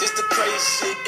This the crazy shit.